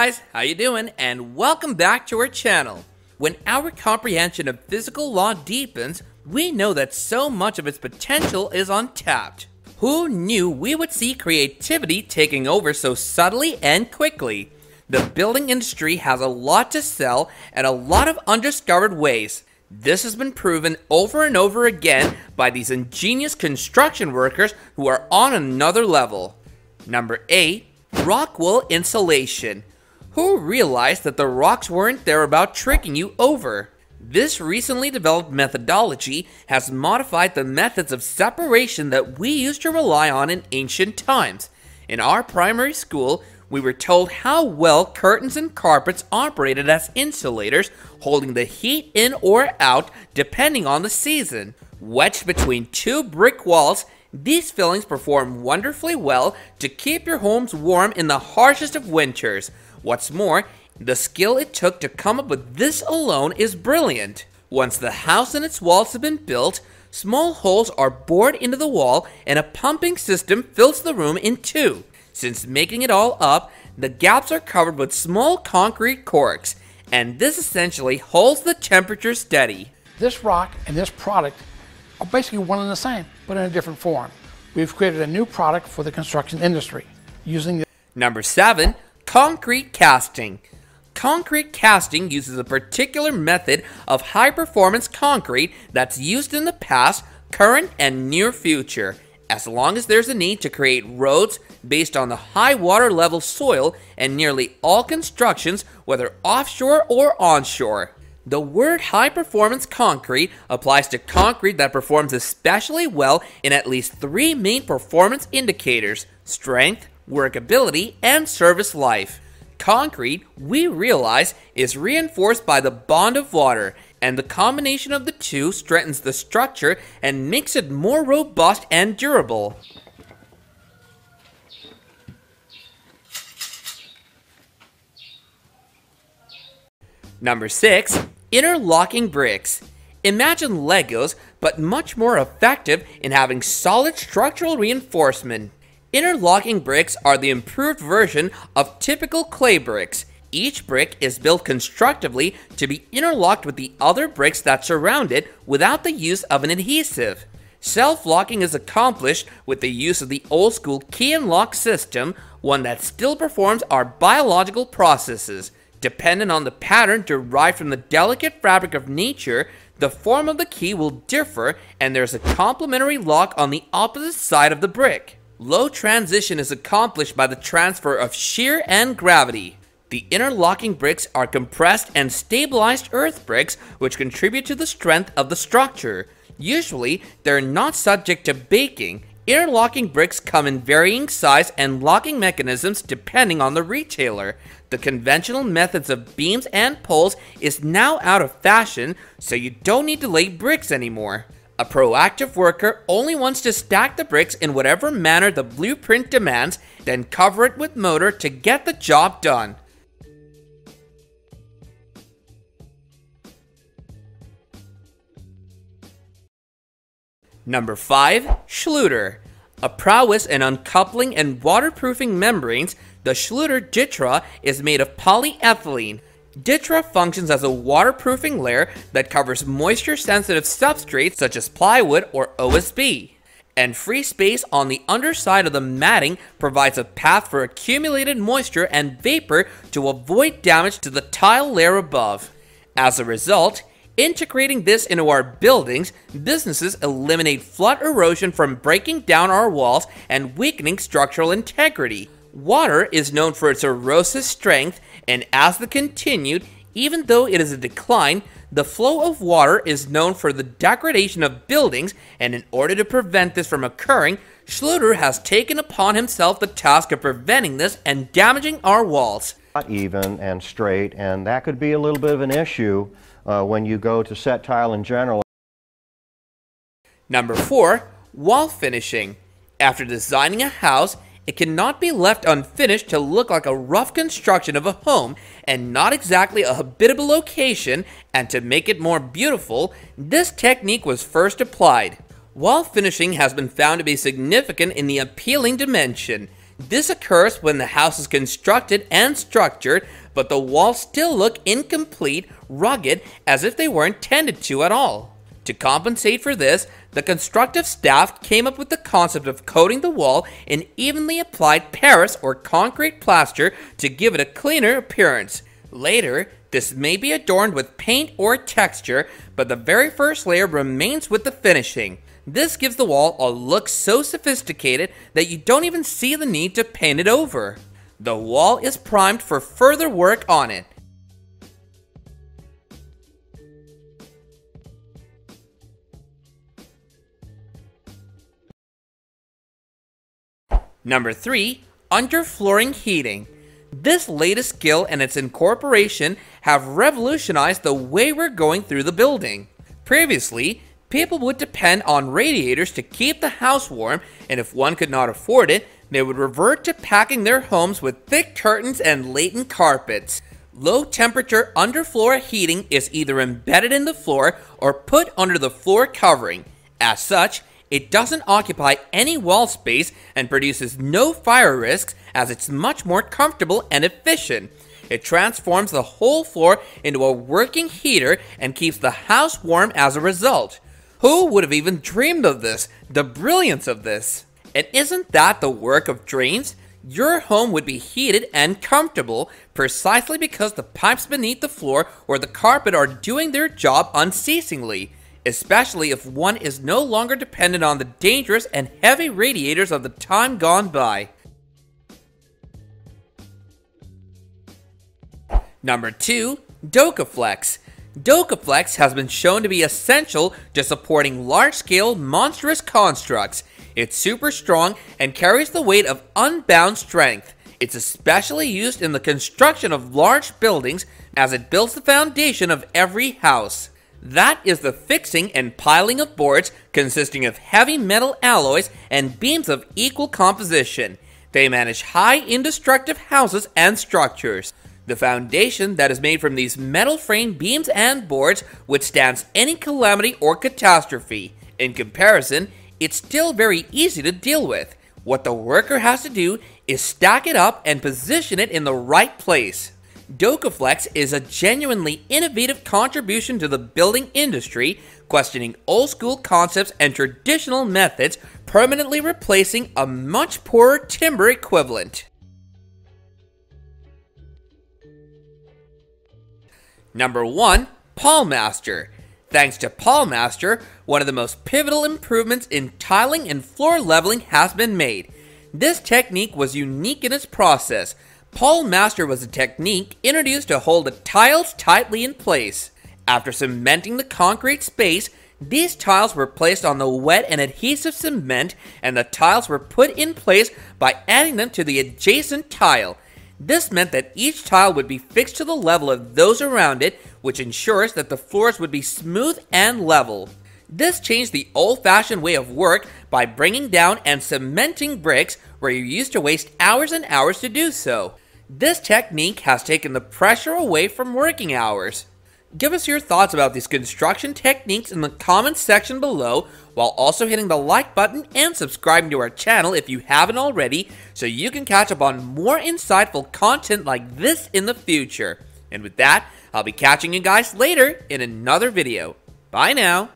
guys, how you doing? And welcome back to our channel. When our comprehension of physical law deepens, we know that so much of its potential is untapped. Who knew we would see creativity taking over so subtly and quickly? The building industry has a lot to sell and a lot of undiscovered ways. This has been proven over and over again by these ingenious construction workers who are on another level. Number 8. Rock wool insulation. Who realized that the rocks weren't there about tricking you over? This recently developed methodology has modified the methods of separation that we used to rely on in ancient times. In our primary school, we were told how well curtains and carpets operated as insulators, holding the heat in or out depending on the season. Wedged between two brick walls, these fillings perform wonderfully well to keep your homes warm in the harshest of winters. What's more, the skill it took to come up with this alone is brilliant. Once the house and its walls have been built, small holes are bored into the wall and a pumping system fills the room in two. Since making it all up, the gaps are covered with small concrete corks, and this essentially holds the temperature steady. This rock and this product are basically one and the same, but in a different form. We've created a new product for the construction industry using the Number 7. Concrete casting. Concrete casting uses a particular method of high performance concrete that's used in the past, current, and near future as long as there's a need to create roads based on the high water level soil and nearly all constructions, whether offshore or onshore. The word high performance concrete applies to concrete that performs especially well in at least three main performance indicators strength, workability, and service life. Concrete, we realize, is reinforced by the bond of water and the combination of the two strengthens the structure and makes it more robust and durable. Number 6. Interlocking bricks. Imagine Legos, but much more effective in having solid structural reinforcement. Interlocking bricks are the improved version of typical clay bricks, each brick is built constructively to be interlocked with the other bricks that surround it without the use of an adhesive. Self-locking is accomplished with the use of the old school key and lock system, one that still performs our biological processes. Dependent on the pattern derived from the delicate fabric of nature, the form of the key will differ and there's a complementary lock on the opposite side of the brick. Low transition is accomplished by the transfer of shear and gravity. The interlocking bricks are compressed and stabilized earth bricks which contribute to the strength of the structure. Usually, they're not subject to baking. Interlocking bricks come in varying size and locking mechanisms depending on the retailer. The conventional methods of beams and poles is now out of fashion, so you don't need to lay bricks anymore. A proactive worker only wants to stack the bricks in whatever manner the blueprint demands, then cover it with mortar to get the job done. Number 5. Schluter. A prowess in uncoupling and waterproofing membranes, the Schluter Ditra is made of polyethylene. Ditra functions as a waterproofing layer that covers moisture-sensitive substrates such as plywood or OSB. And free space on the underside of the matting provides a path for accumulated moisture and vapor to avoid damage to the tile layer above. As a result, Integrating this into our buildings, businesses eliminate flood erosion from breaking down our walls and weakening structural integrity. Water is known for its erosive strength, and as the continued, even though it is a decline, the flow of water is known for the degradation of buildings, and in order to prevent this from occurring, Schluter has taken upon himself the task of preventing this and damaging our walls. Not even and straight, and that could be a little bit of an issue uh, when you go to set tile in general. Number 4. Wall finishing. After designing a house, it cannot be left unfinished to look like a rough construction of a home and not exactly a habitable location, and to make it more beautiful, this technique was first applied. Wall finishing has been found to be significant in the appealing dimension. This occurs when the house is constructed and structured, but the walls still look incomplete, rugged, as if they weren't tended to at all. To compensate for this, the constructive staff came up with the concept of coating the wall in evenly applied Paris or concrete plaster to give it a cleaner appearance. Later, this may be adorned with paint or texture, but the very first layer remains with the finishing. This gives the wall a look so sophisticated that you don't even see the need to paint it over. The wall is primed for further work on it. Number 3. Underflooring heating. This latest skill and its incorporation have revolutionized the way we're going through the building. Previously, people would depend on radiators to keep the house warm, and if one could not afford it, they would revert to packing their homes with thick curtains and latent carpets. Low temperature underfloor heating is either embedded in the floor or put under the floor covering. As such, it doesn't occupy any wall space and produces no fire risks as it's much more comfortable and efficient. It transforms the whole floor into a working heater and keeps the house warm as a result. Who would have even dreamed of this? The brilliance of this. And isn't that the work of drains? Your home would be heated and comfortable precisely because the pipes beneath the floor or the carpet are doing their job unceasingly, especially if one is no longer dependent on the dangerous and heavy radiators of the time gone by. Number 2. Dokaflex. Dokaflex has been shown to be essential to supporting large-scale monstrous constructs. It's super strong and carries the weight of unbound strength. It's especially used in the construction of large buildings as it builds the foundation of every house. That is the fixing and piling of boards consisting of heavy metal alloys and beams of equal composition. They manage high indestructible houses and structures. The foundation that is made from these metal frame beams and boards withstands any calamity or catastrophe. In comparison, it's still very easy to deal with. What the worker has to do is stack it up and position it in the right place. Dokaflex is a genuinely innovative contribution to the building industry, questioning old school concepts and traditional methods, permanently replacing a much poorer timber equivalent. Number 1. Pallmaster. Thanks to Pallmaster, one of the most pivotal improvements in tiling and floor leveling has been made. This technique was unique in its process. Pallmaster was a technique introduced to hold the tiles tightly in place. After cementing the concrete space, these tiles were placed on the wet and adhesive cement, and the tiles were put in place by adding them to the adjacent tile. This meant that each tile would be fixed to the level of those around it, which ensures that the floors would be smooth and level. This changed the old-fashioned way of work by bringing down and cementing bricks where you used to waste hours and hours to do so. This technique has taken the pressure away from working hours. Give us your thoughts about these construction techniques in the comments section below while also hitting the like button and subscribing to our channel if you haven't already so you can catch up on more insightful content like this in the future. And with that, I'll be catching you guys later in another video. Bye now.